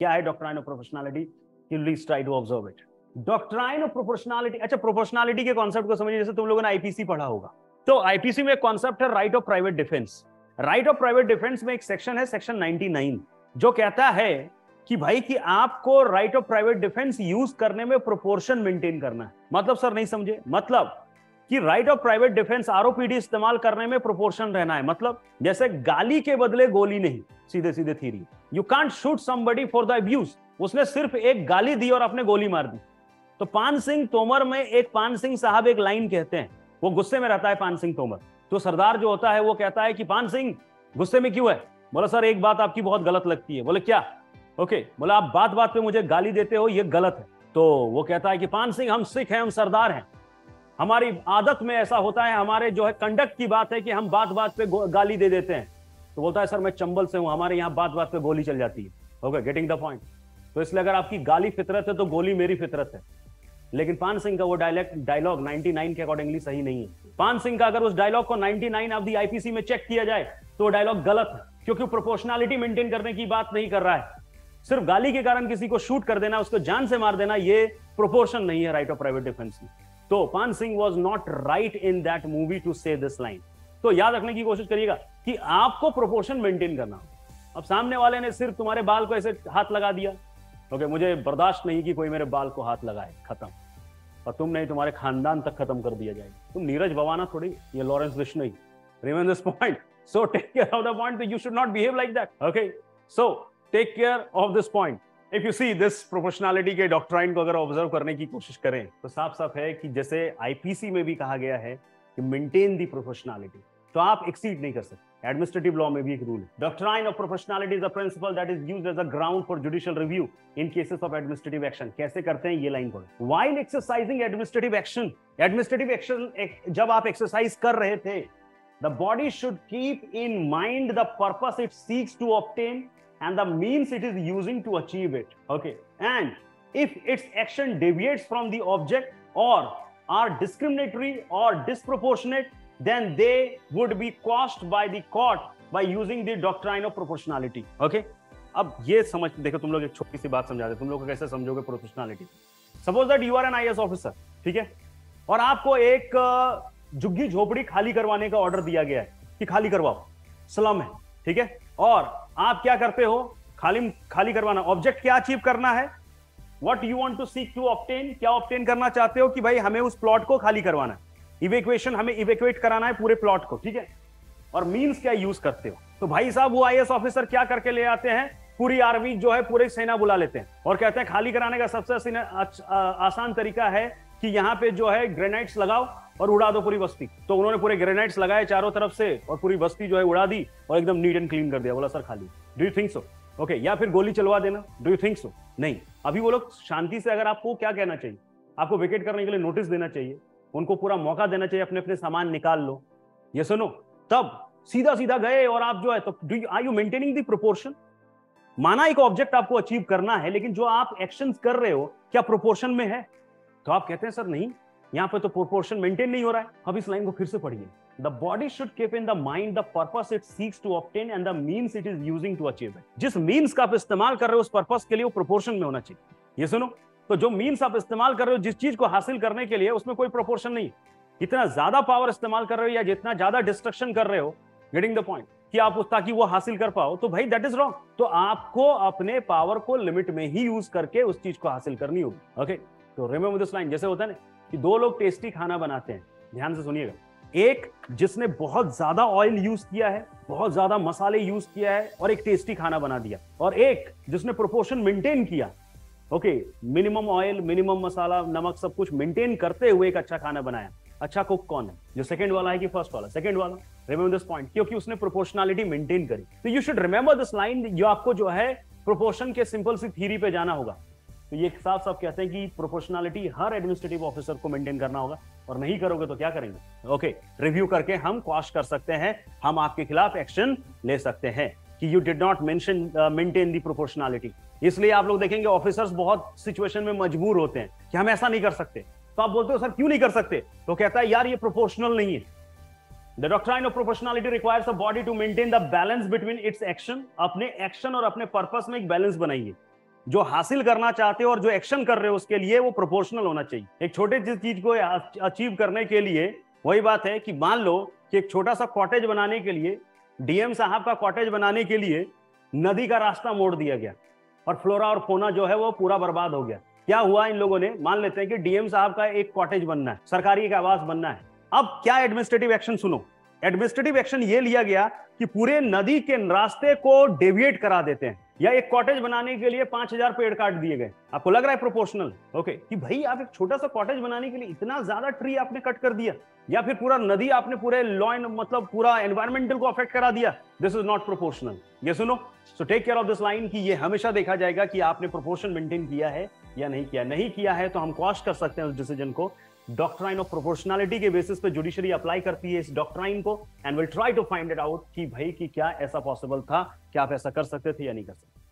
क्या है doctrine of proportionality please try to observe it doctrine of proportionality अच्छा proportionality के कॉन्सेप्ट को समझिए, जैसे तुम लोगों ने आईपीसी पढ़ा होगा। तो आईपीसी में एक कॉन्सेप्ट है right of private defence right of private defence में एक सेक्शन है सेक्शन 99 जो कहता है कि भाई कि आपको right of private defence use करने में प्रोपोर्शन मेंटेन करना है। मतलब सर नहीं समझे? मतलब कि right of private defence ROPD इस्तेमाल करने में प्रोपोर्शन रहना है। मतलब जैसे गाली के बदले गोली नहीं सीधे सीधे theory you can't shoot somebody for the abuse उसने सिर्फ़ एक गाली दी और अपने गोली मार दी। तो पान सिंह तोमर में एक पान सिंह साहब एक लाइन कहते हैं। वो गुस्से में रहता है पान सिंह तोमर। तो सरदार जो होता है, वो कहता है कि, पान सिंह, गुस्से में क्यों है? बोला, सर, एक बात आपकी बहुत गलत लगती है। बोले, क्या? ओके। बोला, आप बात बात पे मुझे गाली देते हो, ये गलत है। तो वो कहता है कि, पान सिंह, हम सिख हैं, हम सरदार हैं। हमारी आदत में ऐसा होता है, हमारे जो है कंडक्ट की बात है कि हम बात बात पे गाली दे देते हैं। तो बोलता है, सर, मैं चंबल से हूँ, हमारे यहाँ बात बात पे गोली चल जाती है। ओके गेटिंग द पॉइंट तो इसलिए अगर आपकी गाली फितरत है तो गोली मेरी फितरत है। लेकिन पान सिंह का वो डायलेक्ट डायलॉग 99 के अकॉर्डिंगली सही नहीं है। पान सिंह का अगर उस डायलॉग को 99 ऑफ़ दी आईपीसी में चेक किया जाए तो वो डायलॉग गलत है। क्योंकि प्रोपोर्शनैलिटी मेंटेन करने की बात नहीं कर रहा है। सिर्फ़ गाली के कारण किसी को शूट कर देना, उसको जान से मार देना, ये प्रोपोर्शन नहीं है राइट ऑफ़ प्राइवेट डिफेंस की। तो Paan Singh was not right in that movie to say this line तो याद रखने की कोशिश करिएगा कि आपको प्रोपोर्शन मेंटेन करना अब सामने वाले ने सिर्फ़ तुम्हारे बाल को ऐसे हाथ लगा दिया। ओके मुझे बर्दाश्त नहीं कि कोई मेरे बाल को हाथ लगाए, खत्म। और तुम नहीं, तुम्हारे खानदान तक खत्म कर दिया जाएगा। तुम नीरज बवाना थोड़ी, ये Lawrence Bishnoi remain this point so take care of the point you should not behave like that okay so take care of this point if you see this proportionality के डॉक्ट्राइन को अगर ऑब्ज़र्व करने की कोशिश करें तो साफ़ साफ़ है कि जैसे आईपीसी में भी कहा गया है कि मेंटेन दी प्रोपोर्शनैलिटी तो आप एक्सीड नहीं कर सकते। एडमिनिस्ट्रेटिव लॉ में भी एक रूल है। Doctrine of proportionality is a principle that is used as a ground for judicial review in cases of administrative action कैसे करते हैं? ये लाइन पढ़ो। While exercising administrative action administrative action जब आप एक्सरसाइज कर रहे थे the body should keep in mind the purpose it seeks to obtain and the means it is using to achieve it okay and if its action deviates from the object or are discriminatory or disproportionate then they would be quashed by the court by using the doctrine of proportionality okay अब ये समझ देखो तुम लोग एक छोटी सी बात समझा दे तुम लोग को कैसे समझोगे proportionality suppose that you are an IAS officer ठीक है और आपको एक झुग्गी झोपड़ी खाली करवाने का ऑर्डर दिया गया है कि खाली करवाओ स्लम है ठीक है और आप क्या करते हो? खाली खाली करवाना। ऑब्जेक्ट क्या अचीव करना है? What you want to seek to obtain क्या ऑप्टेन करना चाहते हो कि भाई हमें उस प्लॉट को खाली करवाना है? इवेक्वेशन हमें इवेक्वेट कराना है पूरे प्लॉट को, ठीक है? और मीन्स क्या यूज़ करते हो? तो भाई साहब, वो आईएस ऑफिसर क्या करके ले आते हैं? पूरी आर्मी जो है पूरे सेना बुला लेते हैं। और कहते हैं, खाली कराने का सबसे आसान तरीका है कि यहाँ पे जो है ग्रेनाइट्स लगाओ और उड़ा दो पूरी बस्ती। तो उन्होंने पूरे ग्रेनाइट्स लगाए चारों तरफ़ से और पूरी बस्ती जो है उड़ा दी और एकदम नीट एंड क्लीन कर दिया। बोला, सर, खाली। Do you think so okay या फिर गोली चलवा देना। डू यू थिंक सो नहीं। अभी वो लोग शांति से अगर आपको क्या कहना चाहिए, आपको विकेट करने के लिए नोटिस देना चाहिए, उनको पूरा मौका देना चाहिए अपने अपने सामान निकाल लो। ये सुनो, तब सीधा सीधा गए और आप जो है तो do are you maintaining the proportion माना एक ऑब्जेक्ट आपको अचीव करना है, लेकिन जो आप एक्शन कर रहे हो, क्या प्रोपोर्शन में है? तो आप कहते हैं, सर, नहीं, यहाँ पे तो प्रोपोर्शन मेंटेन नहीं हो रहा है। अब इस लाइन को फिर से पढ़िए। The body should keep in the mind the purpose it seeks to obtain and the means it is using to achieve it जिस मीन्स का आप इस्तेमाल कर रहे हो, उस पर्पस के लिए वो प्रोपोर्शन में होना चाहिए। ये सुनो तो जो मीन्स आप इस्तेमाल कर रहे हो, जिस चीज़ को हासिल करने के लिए, उसमें कोई प्रोपोर्शन नहीं है। इतना ज़्यादा पावर इस्तेमाल कर रहे हो या जितना ज़्यादा डिस्ट्रक्शन कर रहे हो गेटिंग द पॉइंट कि आप उस ताकि वो हासिल कर पाओ। तो भाई दैट इज़ रॉन्ग तो आपको अपने पावर को लिमिट में ही यूज़ करके उस चीज़ को हासिल करनी होगी। ओके तो रिमेंबर दिस लाइन जैसे होता है ना कि दो लोग टेस्टी खाना बनाते हैं। ध्यान से सुनिएगा। एक, जिसने बहुत ज़्यादा ऑयल यूज़ किया है, बहुत ज़्यादा मसाले यूज़ किया है और एक टेस्टी खाना बना दिया। और एक, जिसने प्रोपोर्शन मेंटेन किया। ओके मिनिमम ऑयल मिनिमम मसाला, नमक सब कुछ मेंटेन करते हुए एक अच्छा खाना बनाया। अच्छा कुक कौन है? जो सेकंड वाला है कि फ़र्स्ट वाला? सेकंड वाला? रिमेंबर दिस पॉइंट क्योंकि उसने प्रोपोर्शनलिटी मेंटेन करी। तो you should remember this line जो आपको जो है प्रोपोर्शन के सिंपल सी थीरी पे जाना होगा। तो ये साफ़ साफ़ कहते हैं कि प्रोपोर्शनलिटी हर एडमिनिस्ट्रेटिव ऑफिसर को मेंटेन करना होगा। और नहीं करोगे तो क्या करेंगे? ओके रिव्यू करके हम क्वाश कर सकते हैं। हम आपके खिलाफ एक्शन ले सकते हैं कि you did not mention maintain the proportionality इसलिए आप लोग देखेंगे ऑफिसर्स बहुत सिचुएशन में मजबूर होते हैं कि हम ऐसा नहीं कर सकते। तो आप बोलते हो, सर, क्यों नहीं कर सकते? तो कहता है, यार, ये प्रोपोर्शनल नहीं है. The doctrine of proportionality requires a body to maintain the balance between its action अपने एक्शन और अपने पर्पस में एक बैलेंस बनाइए। जो हासिल करना चाहते हो और जो एक्शन कर रहे हो उसके लिए वो प्रोपोर्शनल होना चाहिए। एक छोटे जिस चीज़ को अचीव करने के लिए, वही बात है कि मान लो कि एक छोटा सा कॉटेज बनाने के लिए डीएम साहब का कॉटेज बनाने के लिए नदी का रास्ता मोड़ दिया गया और फ्लोरा और फोना जो है वो पूरा बर्बाद हो गया। क्या हुआ इन लोगों ने? मान लेते हैं कि डीएम साहब का एक कॉटेज बनना है, सरकारी एक आवास बनना है। अब क्या एडमिनिस्ट्रेटिव एक्शन सुनो? एडमिनिस्ट्रेटिव एक्शन ये लिया गया कि पूरे नदी के रास्ते को डेविएट करा देते हैं। या एक कॉटेज बनाने के लिए पाँच हज़ार पेड़ काट दिए गए। आपको लग रहा है प्रोपोर्शनल ओके कि भाई, आप एक छोटा सा कॉटेज बनाने के लिए इतना ज़्यादा ट्री आपने कट कर दिया, या फिर पूरा नदी आपने पूरे लॉइन मतलब पूरा एनवायरमेंटल को अफेक्ट करा दिया दिस इज़ नॉट प्रोपोर्शनल ये सुनो? So take care of this line कि ये हमेशा देखा जाएगा कि आपने प्रोपोर्शन मेंटेन किया है या नहीं किया नहीं किया है तो हम क्वाश कर सकते हैं उस डिसीज़न को। डॉक्ट्राइन ऑफ़ प्रोपोर्शनैलिटी के बेसिस पे जुडिशरी अप्लाई करती है इस डॉक्ट्राइन को and will try to find it out कि भाई कि क्या ऐसा पॉसिबल था क्या आप ऐसा कर सकते थे या नहीं कर सकते।